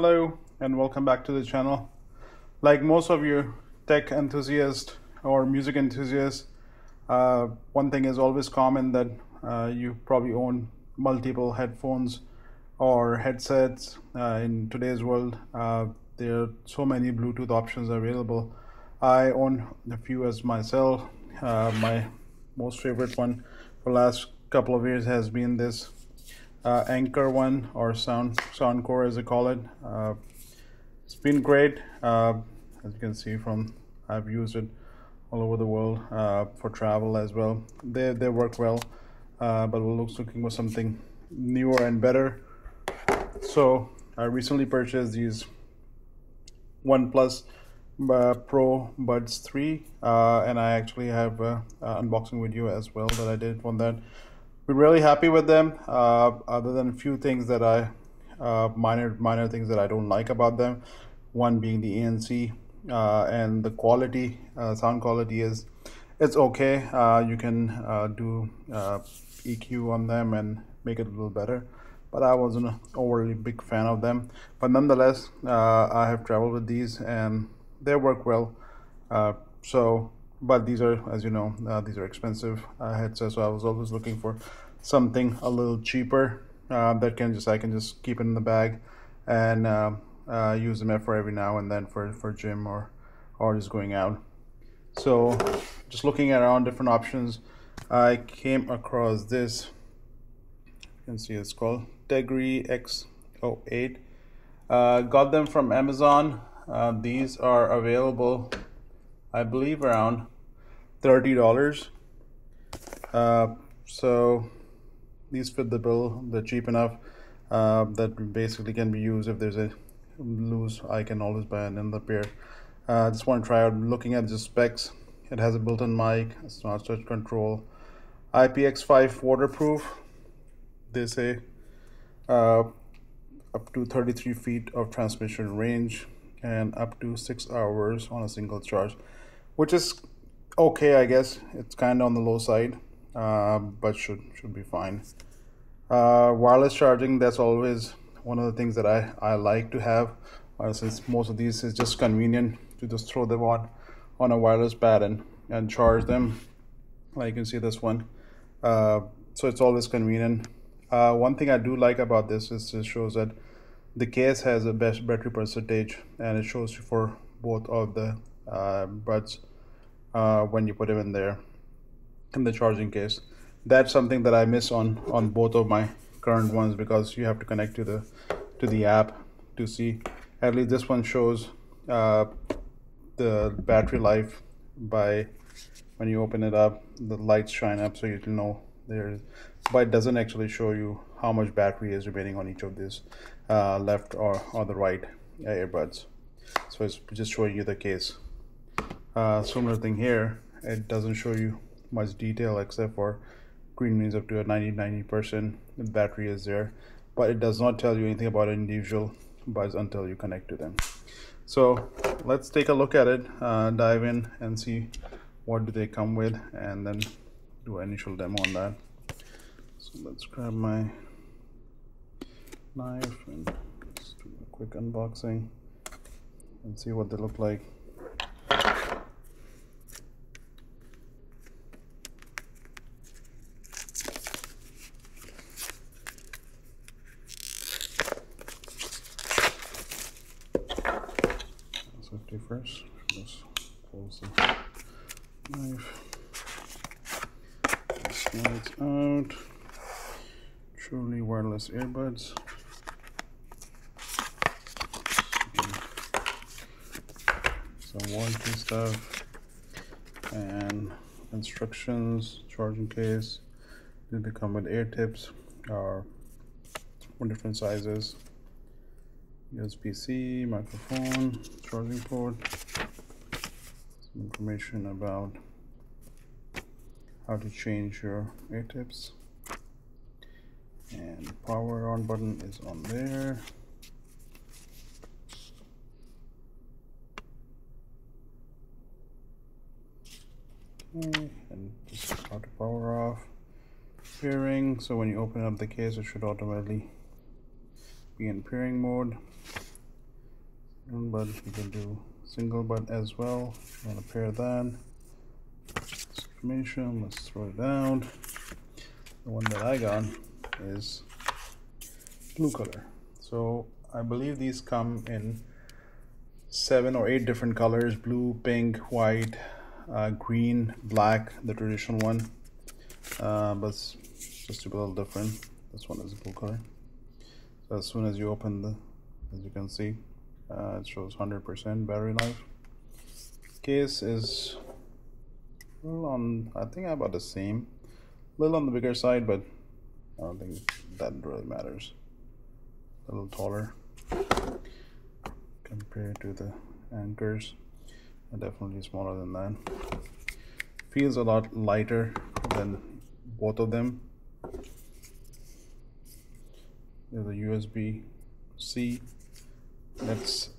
Hello and welcome back to the channel. Like most of you tech enthusiasts or music enthusiasts, uh, one thing is always common that uh, you probably own multiple headphones or headsets. Uh, in today's world, uh, there are so many Bluetooth options available. I own a few as myself. Uh, my most favorite one for last couple of years has been this uh, Anker one or Sound Soundcore as they call it. Uh, it's been great. Uh, as you can see from I've used it all over the world uh, for travel as well. They they work well, uh, but we're looking for something newer and better. So I recently purchased these OnePlus uh, Pro Buds 3 uh, and I actually have an unboxing video as well that I did on that we're really happy with them uh, other than a few things that I uh, minor minor things that I don't like about them. One being the ANC uh, and the quality uh, sound quality is it's okay. Uh, you can uh, do EQ on them and make it a little better but I wasn't an overly big fan of them. But nonetheless I have traveled with these and they work well. So but these are as you know uh, these are expensive uh, headsets so i was always looking for something a little cheaper uh, that can just i can just keep it in the bag and uh, uh, use them for every now and then for for gym or or just going out. So just looking around different options i came across this. You can see it's called Tagry x08 uh, got them from amazon. These are available I believe around thirty dollars. Uh, so these fit the bill. They're cheap enough uh, that basically can be used if there's a loose. I can always buy another pair. Uh, just want to try out. Looking at the specs, it has a built-in mic, smart touch control, IPX5 waterproof. They say uh, up to 33 feet of transmission range and up to six hours on a single charge which is okay, I guess. It's kind of on the low side, uh, but should should be fine. Uh, wireless charging, that's always one of the things that I, I like to have, uh, since most of these is just convenient to just throw them on on a wireless pad and, and charge them. Like you can see this one. Uh, so it's always convenient. Uh, one thing I do like about this is it shows that the case has a best battery percentage and it shows you for both of the uh, buds uh, when you put them in there in the charging case. That's something that I miss on on both of my current ones because you have to connect to the to the app to see. At least this one shows uh, the battery life by when you open it up, the lights shine up so you can know there. But it doesn't actually show you how much battery is remaining on each of these uh, left or, or the right earbuds. So it's just showing you the case. Uh, similar thing here, it doesn't show you much detail except for green means up to a 90 90% the battery is there. But it does not tell you anything about individual buds until you connect to them. So let's take a look at it uh, dive in and see what do they come with and then do an initial demo on that. So let's grab my knife and do a quick unboxing and see what they look like safety first. Just close the knife. Slides out. Truly wireless earbuds. Some warranty stuff and instructions, charging case. they come with air tips or different sizes. USB-C, microphone, charging port, some information about how to change your ear tips and power on button is on there. And just how to power off. Pairing so when you open up the case it should automatically be in pairing mode but you can do single bud as well. I'm gonna pair that. information, let's throw it down. The one that I got is blue color. So I believe these come in seven or eight different colors, blue, pink, white, uh, green, black, the traditional one. Uh, but just a little different. This one is blue color. So as soon as you open the, as you can see, uh, it shows 100% battery life. Case is well on, I think about the same. A little on the bigger side, but I don't think that really matters. A little taller compared to the Ankers. Definitely smaller than that. Feels a lot lighter than both of them. There's a USB-C. That's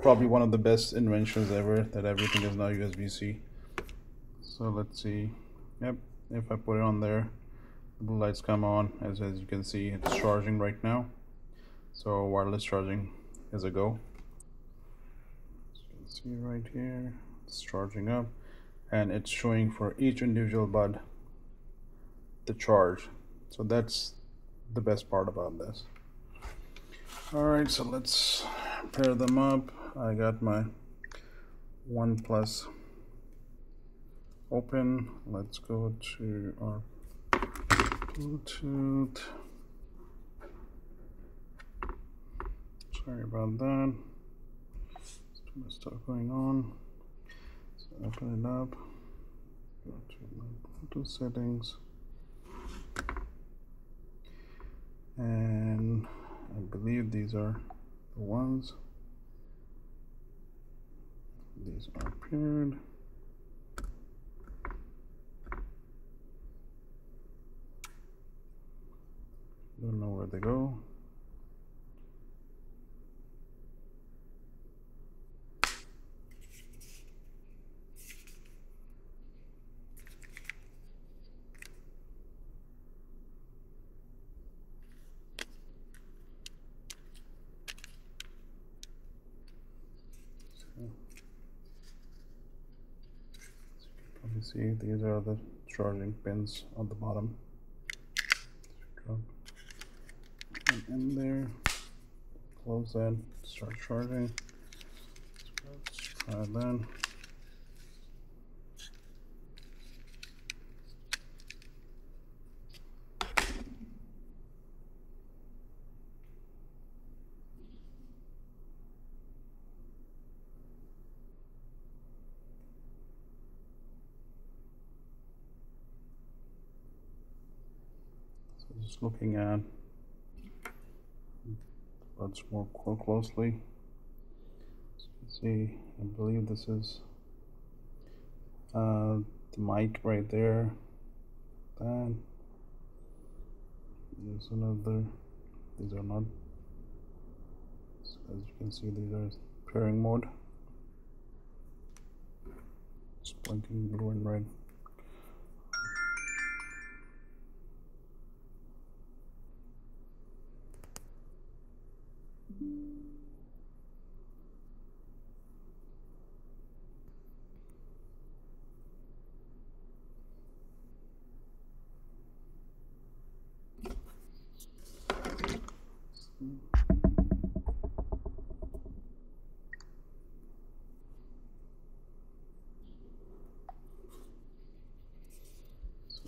probably one of the best inventions ever, that everything is now USB-C. So let's see. Yep, if I put it on there, the blue lights come on. As, as you can see, it's charging right now. So wireless charging is a go. As you can see right here, it's charging up. And it's showing for each individual bud the charge. So that's the best part about this. All right, so let's pair them up. I got my OnePlus open. Let's go to our Bluetooth. Sorry about that. too much stuff going on. So open it up. Go to my Bluetooth settings. and I believe these are ones. These are paired. Don't know where they go see these are the charging pins on the bottom. Drop in there close that start charging. Let's try that just looking at buds more closely. You can see, I believe this is uh, the mic right there. That there's another. These are not. So As you can see, these are pairing mode. It's blinking blue and red.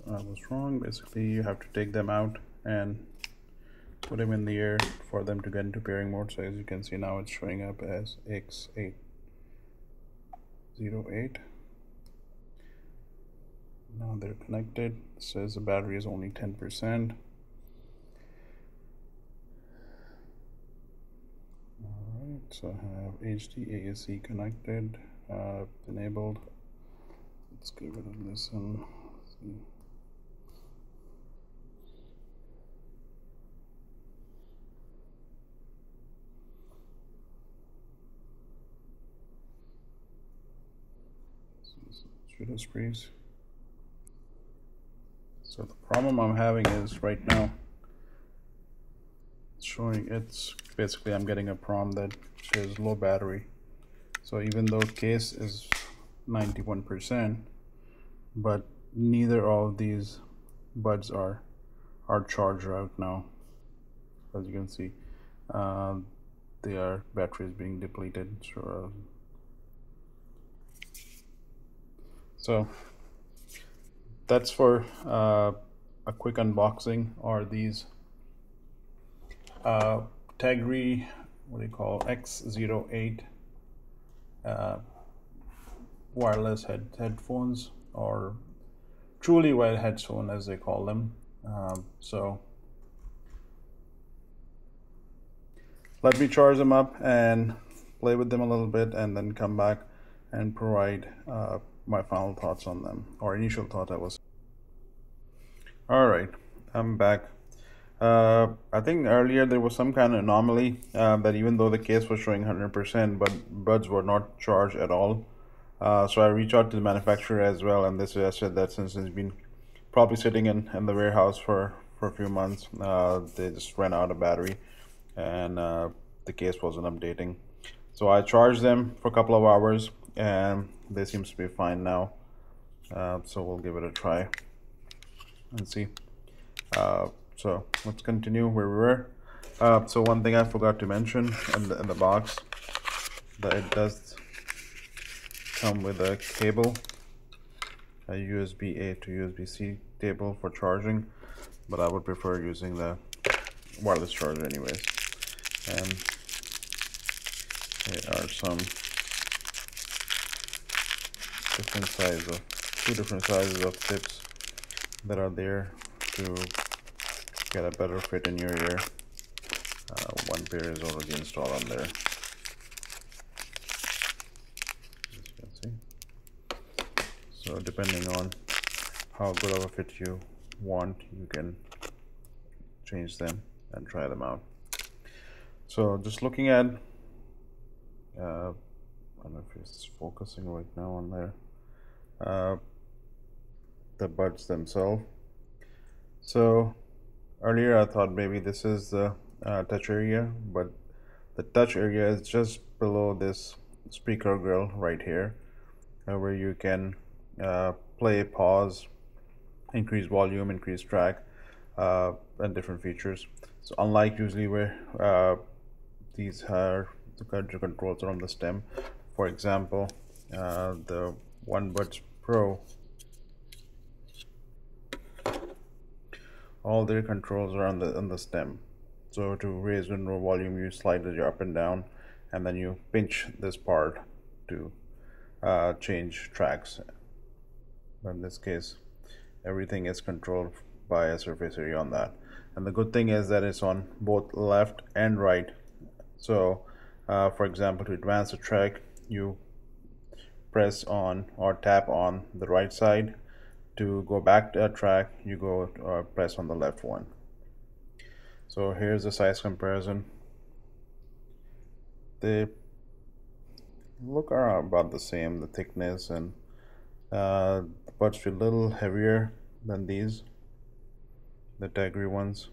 I was wrong. Basically, you have to take them out and put them in the air for them to get into pairing mode. So as you can see now, it's showing up as X808. Now they're connected. It says the battery is only 10%. Alright, so I have HD AAC connected, uh, enabled. Let's give it a listen. Judas Priest. So the problem I'm having is right now, it's showing it's basically I'm getting a prompt that says low battery so even though case is 91% but neither of these buds are are charged right now as you can see uh, their battery is being depleted so, uh, so that's for uh, a quick unboxing are these uh, Tagry what do you call X08 uh, wireless head headphones or truly wired headphone as they call them. Um, so let me charge them up and play with them a little bit and then come back and provide uh, my final thoughts on them or initial thought I was. All right I'm back. Uh, I think earlier there was some kind of anomaly uh, that even though the case was showing 100% but buds were not charged at all. Uh, so I reached out to the manufacturer as well and they suggested that since it's been probably sitting in, in the warehouse for, for a few months uh, they just ran out of battery and uh, the case wasn't updating. So I charged them for a couple of hours and they seems to be fine now. Uh, so we'll give it a try and see. Uh, so let's continue where we were. Uh, so one thing I forgot to mention in the, in the box that it does come with a cable a USB A to USB C cable for charging but I would prefer using the wireless charger anyways. And there are some different sizes of two different sizes of tips that are there to get a better fit in your ear. Uh, one pair is already installed on there. So depending on how good of a fit you want, you can change them and try them out. So just looking at, uh, I don't know if it's focusing right now on there, uh, the buds themselves. So earlier I thought maybe this is the uh, touch area but the touch area is just below this speaker grill right here uh, where you can uh, play pause increase volume increase track uh, and different features so unlike usually where these are the controls are on the stem for example the one buds pro. All their controls are on the on the stem. So to raise and lower volume you slide it up and down and then you pinch this part to uh, change tracks. But in this case everything is controlled by a surface area on that. And the good thing is that it's on both left and right. So uh, for example to advance the track you press on or tap on the right side to go back to a track you go uh, press on the left one. So here's the size comparison. They look are about the same the thickness and uh, feel a little heavier than these the Tagry ones.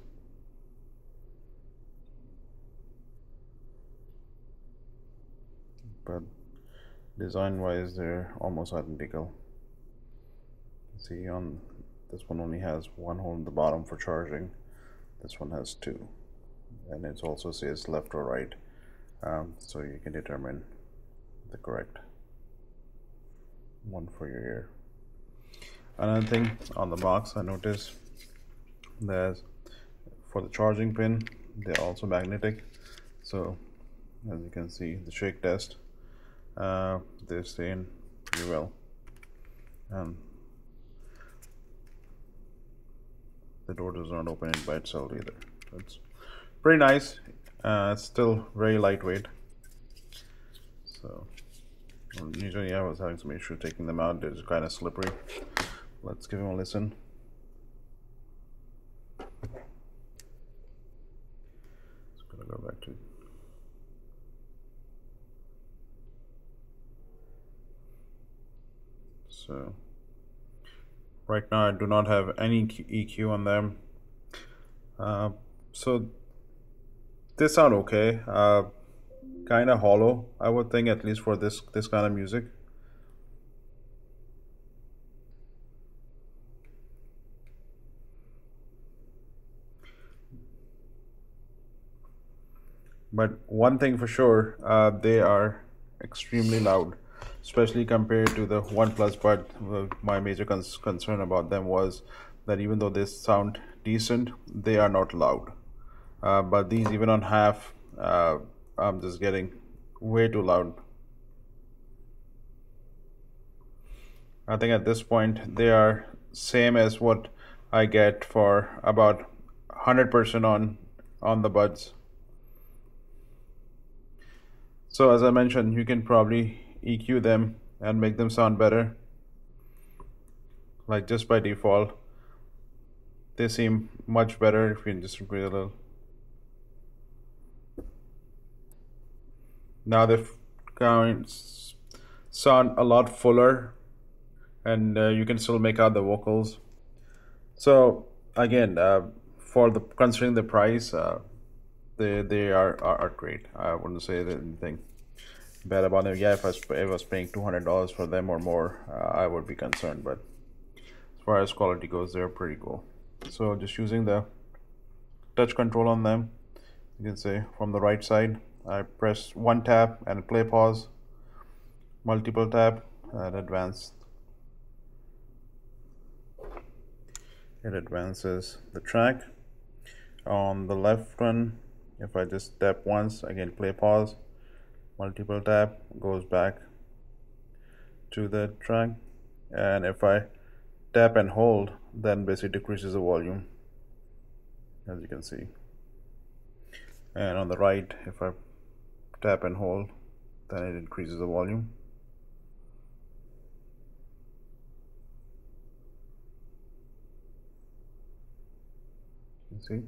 But design wise they're almost identical see on this one only has one hole in the bottom for charging. This one has two. And it also says left or right. Um, so you can determine the correct one for your ear. Another thing on the box I noticed there's for the charging pin they're also magnetic. So as you can see the shake test uh, stay in pretty well and the door does not open it by itself either. It's pretty nice. Uh, it's still very lightweight. So usually I was having some issue taking them out. They're kind of slippery. Let's give them a listen. Just gonna go back to so right now I do not have any EQ on them uh, so they sound okay. Uh, kind of hollow, I would think, at least for this this kind of music. But one thing for sure, uh, they are extremely loud, especially compared to the OnePlus. But uh, my major cons concern about them was that even though they sound decent, they are not loud. Uh, but these, even on half, uh, I'm just getting way too loud. I think at this point they are same as what I get for about 100% on on the buds. So as I mentioned, you can probably EQ them and make them sound better. Like just by default, they seem much better if you just increase a little. Now they sound a lot fuller and uh, you can still make out the vocals. So again, uh, for the considering the price, uh, they they are, are, are great. I wouldn't say anything bad about them. Yeah, if I was, if I was paying two hundred dollars for them or more, uh, I would be concerned. But as far as quality goes, they're pretty cool. So just using the touch control on them, you can say from the right side, I press one tap and play pause, multiple tap and advance. It advances the track. On the left one, if I just tap once again play pause multiple tap goes back to the track. And if I tap and hold then basically decreases the volume as you can see. And on the right if I tap and hold then it increases the volume. You see?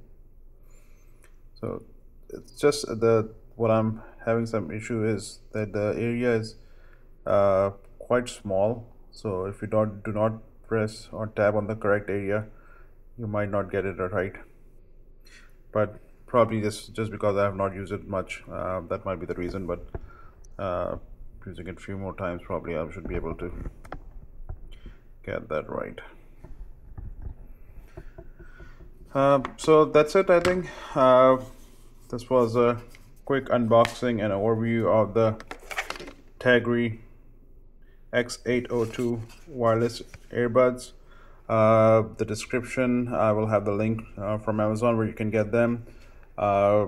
So it's just the what I'm having some issue is that the area is uh, quite small. So if you don't do not press or tap on the correct area you might not get it right. But probably just just because I have not used it much uh, that might be the reason. But uh, using it a few more times probably I should be able to get that right. Uh, so that's it I think. Uh, this was a quick unboxing and overview of the Tagry X802 wireless earbuds. Uh, the description, I will have the link uh, from Amazon where you can get them. Uh,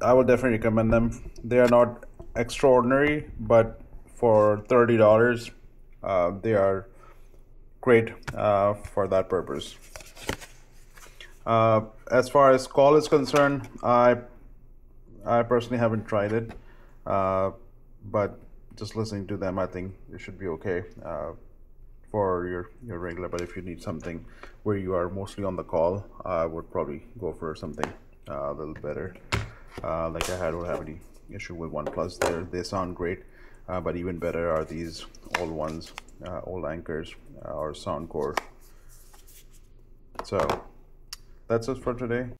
I will definitely recommend them. They are not extraordinary, but for $30, uh, they are great uh, for that purpose. Uh, as far as call is concerned, I I personally haven't tried it, uh, but just listening to them, I think it should be okay uh, for your your regular. But if you need something where you are mostly on the call, I would probably go for something uh, a little better. Uh, like I had, don't have any issue with OnePlus. There, they sound great, uh, but even better are these old ones, old Ankers or Soundcore. So that's it for today.